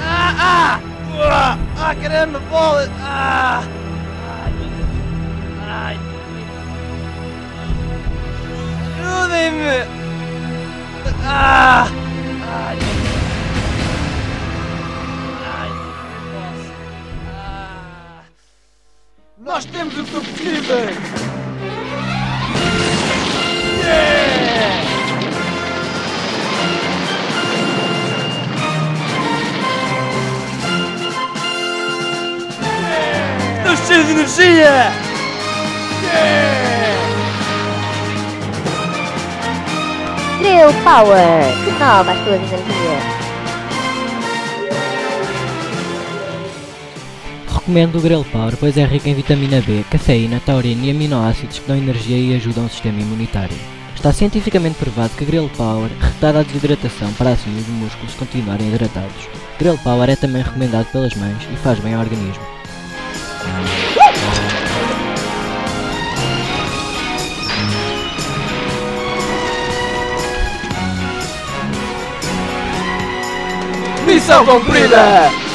Ah! ah! ah I can. Ah! Ah! Nós temos o combustível! Estou cheio de energia! Grill Power! Renova as tuas energias. Recomendo o Grel Power, pois é rico em vitamina B, cafeína, taurina e aminoácidos que dão energia e ajudam o sistema imunitário. Está cientificamente provado que Grel Power retarda a desidratação para assim os músculos continuarem hidratados. Grel Power é também recomendado pelas mães e faz bem ao organismo. Missão cumprida!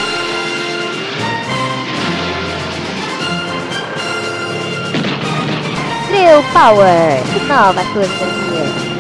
Grill Power! Renova as tuas energias.